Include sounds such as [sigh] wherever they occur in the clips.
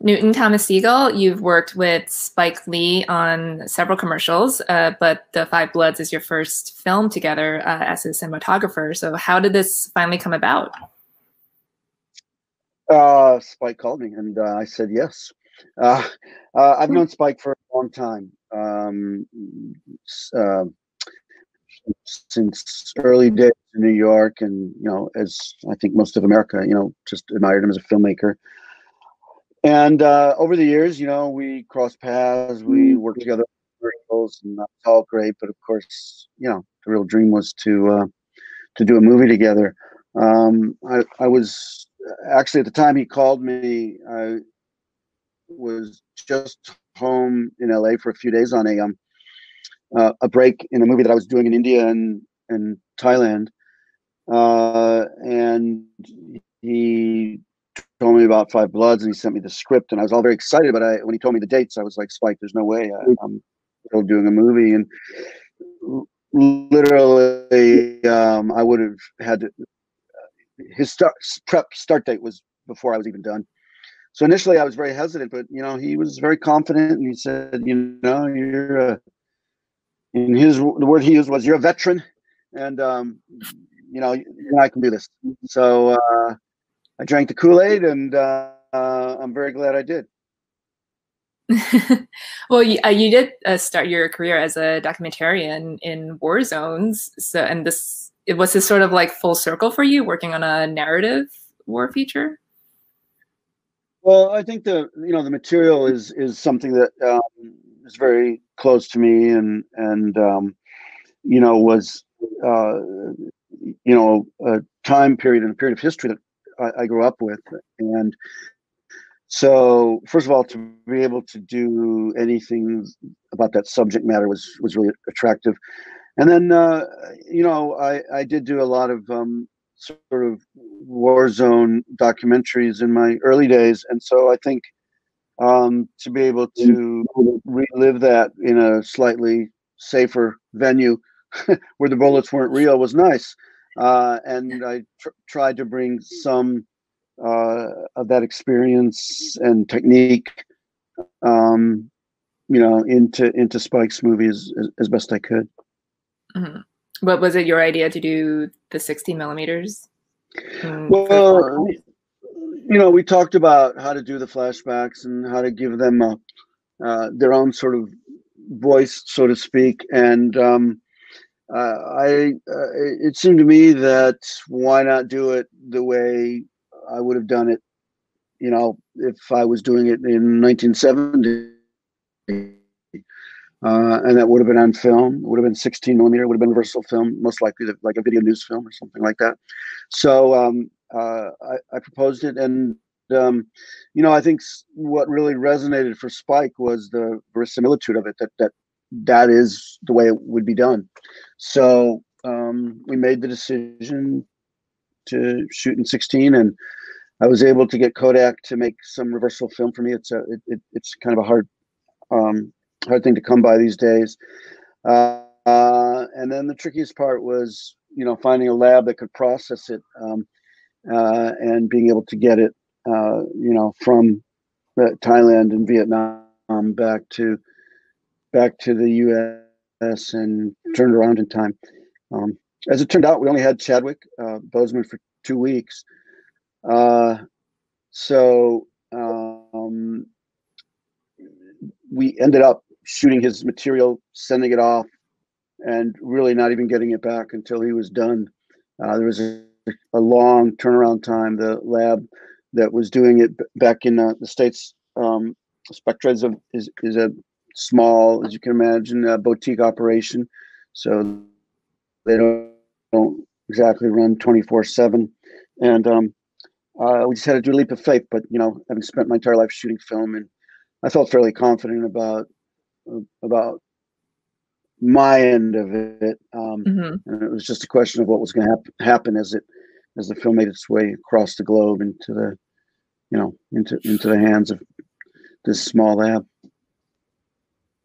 Newton Thomas Sigel, you've worked with Spike Lee on several commercials, uh, but Da Five Bloods is your first film together uh, as a cinematographer. So, how did this finally come about? Uh, Spike called me, and uh, I said yes. Uh, uh, I've known Spike for a long time, um, since early days in New York, and you know, as I think most of America, you know, just admired him as a filmmaker and uh, over the years, you know, we crossed paths, we mm-hmm. worked together, and that's all great. But of course, you know, the real dream was to uh, to do a movie together. Um, I, I was actually at the time he called me. I was just home in LA for a few days on a um, uh, a break in a movie that I was doing in India and and Thailand, uh, and he told me about Five Bloods and he sent me the script and I was all very excited. But I, when he told me the dates, I was like, Spike, there's no way I, am still doing a movie. And literally, um, I would have had to, his start prep start date was before I was even done. So initially, I was very hesitant, but you know, he was very confident and he said, you know, you're a, in his the word he used was you're a veteran, and um, you know, I can do this. So. Uh, I drank the Kool Aid, and uh, uh, I'm very glad I did. [laughs] well, you, uh, you did uh, start your career as a documentarian in war zones. So, and this it was this sort of like full circle for you, working on a narrative war feature. Well, I think the you know the material is is something that um, is very close to me, and and um, you know was uh, you know a time period and a period of history that I, I grew up with, and so first of all, to be able to do anything about that subject matter was was really attractive, and then uh, you know I I did do a lot of um, sort of war zone documentaries in my early days, and so I think um, to be able to relive that in a slightly safer venue [laughs] where the bullets weren't real was nice uh, and I tr- tried to bring some uh, of that experience and technique, um, you know, into into Spike's movies as, as best I could. Mm-hmm. What was it your idea to do the 16 millimeters? Mm, well, you know, we talked about how to do the flashbacks and how to give them a, uh, their own sort of voice, so to speak, and um, uh, I uh, it seemed to me that why not do it the way I would have done it, you know, if I was doing it in 1970, uh, and that would have been on film. It would have been 16 millimeter. It would have been reversal film, most likely like a video news film or something like that. So um, uh, I, I, proposed it, and um, you know, I think what really resonated for Spike was the verisimilitude of it. That that that is the way it would be done. So um, we made the decision to shoot in 16, and I was able to get Kodak to make some reversal film for me. It's a it, it, it's kind of a hard um, hard thing to come by these days. Uh, uh, and then the trickiest part was you know finding a lab that could process it um, uh, and being able to get it uh, you know from Thailand and Vietnam back to back to the U.S. and turned around in time. Um, as it turned out, we only had Chadwick uh, Boseman for two weeks, uh, so um, we ended up shooting his material, sending it off, and really not even getting it back until he was done. Uh, there was a, a, long turnaround time. The lab that was doing it back in uh, the states, um, Spectra is, is a small, as you can imagine, a boutique operation. So they don't, don't exactly run 24 7. And um, uh, we just had to do a leap of faith. But, you know, having spent my entire life shooting film, and I felt fairly confident about about my end of it. Um, mm-hmm. And it was just a question of what was going to hap- happen as it as the film made its way across the globe into the you know into into the hands of this small lab.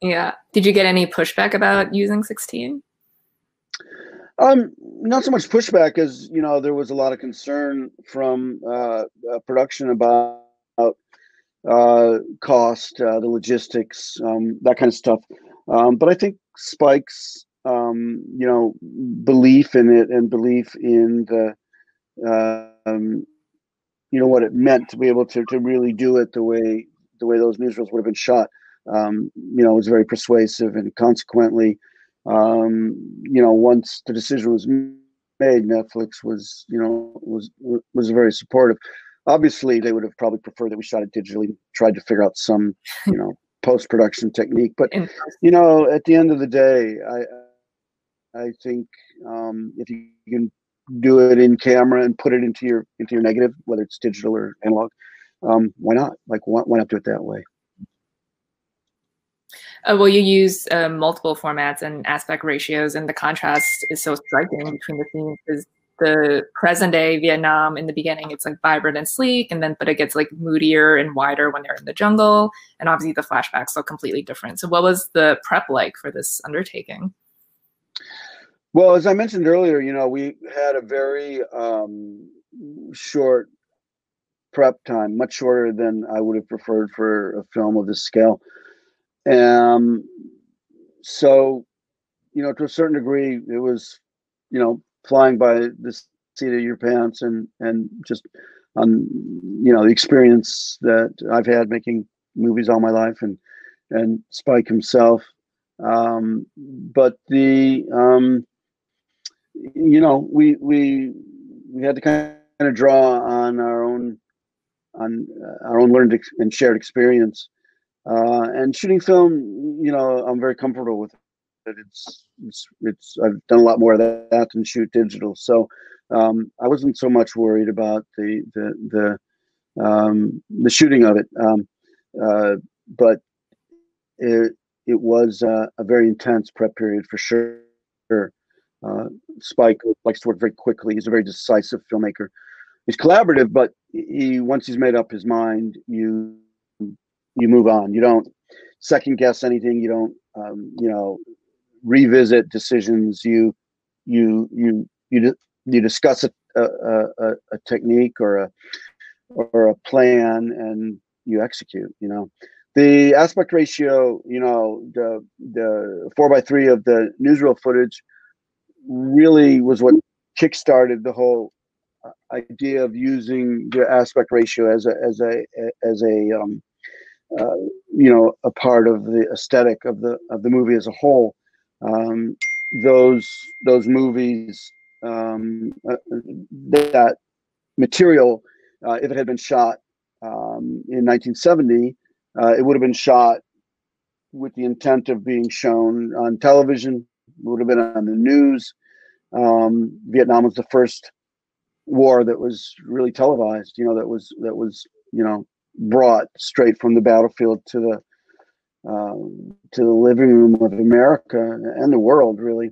Yeah. Did you get any pushback about using 16? Um, not so much pushback as you know there was a lot of concern from uh, uh, production about uh, cost, uh, the logistics, um, that kind of stuff. Um, but I think Spike's, um, you know, belief in it and belief in the, um, you know, what it meant to be able to to really do it the way the way those newsreels would have been shot, um, you know, was very persuasive, and consequently, um, you know, once the decision was made, Netflix was, you know, was was very supportive. Obviously, they would have probably preferred that we shot it digitally, tried to figure out some, you know, [laughs] post production technique. But you know, at the end of the day, I I think um, if you can do it in camera and put it into your into your negative, whether it's digital or analog, um, why not? Like, why, why not do it that way? Uh, well, you use uh, multiple formats and aspect ratios, and the contrast is so striking between the scenes. Because the present day Vietnam in the beginning, it's like vibrant and sleek, and then but it gets like moodier and wider when they're in the jungle, and obviously the flashbacks look completely different. So, what was the prep like for this undertaking? Well, as I mentioned earlier, you know, we had a very um, short prep time, much shorter than I would have preferred for a film of this scale. Um, so, you know, to a certain degree, it was, you know, flying by the seat of your pants and and just on, you know, the experience that I've had making movies all my life and and Spike himself. Um, but the um, you know, we we we had to kind of draw on our own on uh, our own learned and shared experience. Uh, and shooting film, you know, I'm very comfortable with it. It's, it's, it's, I've done a lot more of that than shoot digital. So um, I wasn't so much worried about the, the, the, um, the shooting of it. Um, uh, but it, it was uh, a very intense prep period for sure. Uh, Spike likes to work very quickly. He's a very decisive filmmaker. He's collaborative, but he once he's made up his mind, you you move on. You don't second guess anything. You don't um, you know revisit decisions. You you you you you discuss a, a, a, a technique or a or a plan and you execute. You know the aspect ratio. You know the the four by three of the newsreel footage really was what kickstarted the whole idea of using the aspect ratio as a as a as a um, uh, you know a part of the aesthetic of the of the movie as a whole. Um, those those movies um, uh, that material, uh, if it had been shot um, in 1970, uh, it would have been shot with the intent of being shown on television. Would have been on the news. Um, Vietnam was the first war that was really televised. You know, that was that was you know brought straight from the battlefield to the um, to the living room of America and the world, really.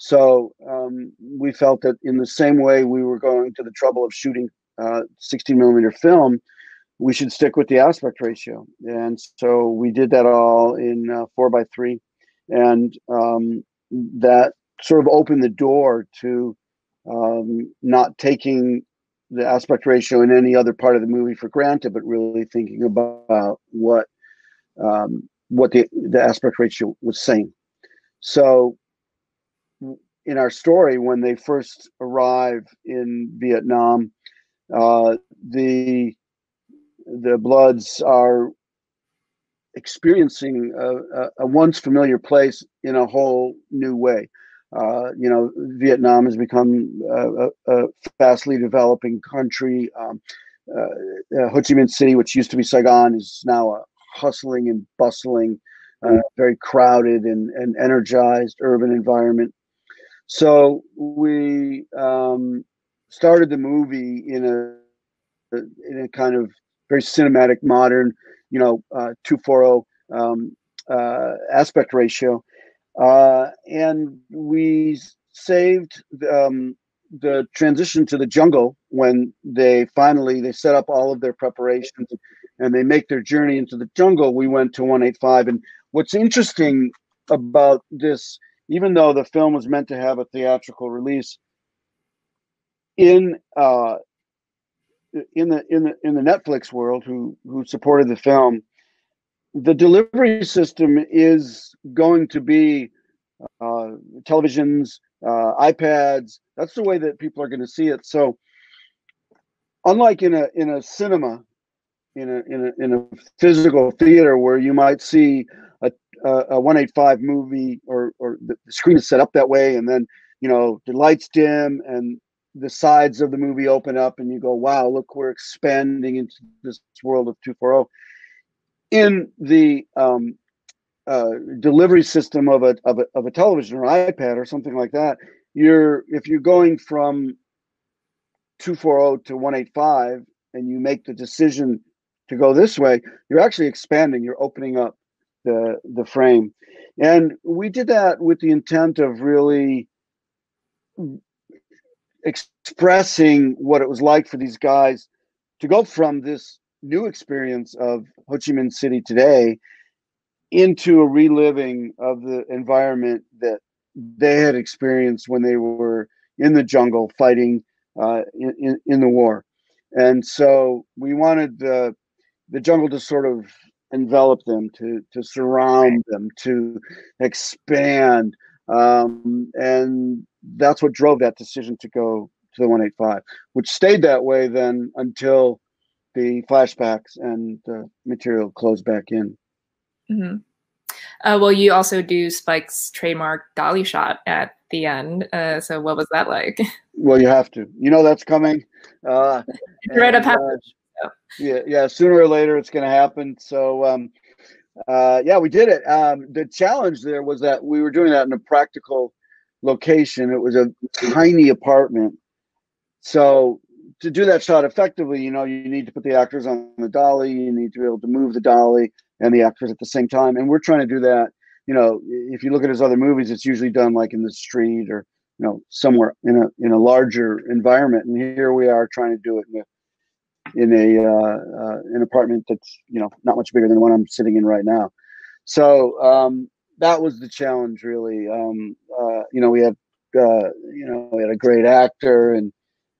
So um, we felt that in the same way we were going to the trouble of shooting uh, 16 millimeter film, we should stick with the aspect ratio. And so we did that all in uh, four by three, and um, that sort of opened the door to um, not taking the aspect ratio in any other part of the movie for granted, but really thinking about what um, what the, the aspect ratio was saying. So, in our story, when they first arrive in Vietnam, uh, the the Bloods are experiencing a, a, a once familiar place in a whole new way. Uh, you know, Vietnam has become a, a fastly developing country. Um, uh, uh, Ho Chi Minh City, which used to be Saigon, is now a hustling and bustling, uh, very crowded and, and energized urban environment. So we um, started the movie in a in a kind of very cinematic, modern, you know, uh, two four zero um, aspect ratio uh, and we saved um, the transition to the jungle when they finally they set up all of their preparations and they make their journey into the jungle. We went to 185, and what's interesting about this, even though the film was meant to have a theatrical release, in uh, in the in the in the Netflix world who who supported the film, the delivery system is going to be uh, televisions, uh, iPads. That's the way that people are going to see it. So, unlike in a in a cinema, in a in a in a physical theater where you might see a a, 185 movie or or the screen is set up that way, and then you know the lights dim and the sides of the movie open up, and you go, "Wow, look, we're expanding into this world of 240." In the um, uh, delivery system of a, of a of a television or iPad or something like that, you're if you're going from 240 to 185 and you make the decision to go this way, you're actually expanding, you're opening up the the frame. And we did that with the intent of really expressing what it was like for these guys to go from this new experience of Ho Chi Minh City today into a reliving of the environment that they had experienced when they were in the jungle fighting uh, in, in, the war. And so we wanted the, the jungle to sort of envelop them, to, to surround them, to expand. Um, and that's what drove that decision to go to the 185, which stayed that way then until the flashbacks and the material close back in. Mm-hmm. Uh, well, you also do Spike's trademark dolly shot at the end. Uh, so what was that like? [laughs] Well, you have to. You know that's coming. Uh, [laughs] right up. Uh, yeah, yeah. Sooner or later, it's going to happen. So, um, uh, yeah, we did it. Um, the challenge there was that we were doing that in a practical location. It was a tiny apartment. So to do that shot effectively, you know, you need to put the actors on the dolly. You need to be able to move the dolly and the actors at the same time. And we're trying to do that. You know, if you look at his other movies, it's usually done like in the street or you know somewhere in a in a larger environment. And here we are trying to do it in a in a uh, uh, an apartment that's you know not much bigger than the one I'm sitting in right now. So um, that was the challenge, really. Um, uh, you know, we had uh, you know we had a great actor, and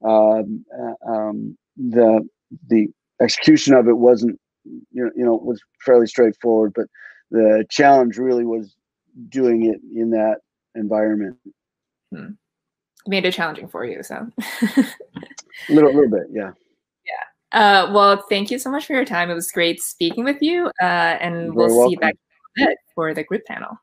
um, uh, um, the the execution of it wasn't you know, you know, was fairly straightforward. But the challenge really was doing it in that environment. Hmm. Made it challenging for you, so. a [laughs] little, little bit, yeah. Yeah. Uh, well, thank you so much for your time. It was great speaking with you, uh, and You're we'll welcome. see you back for the group panel.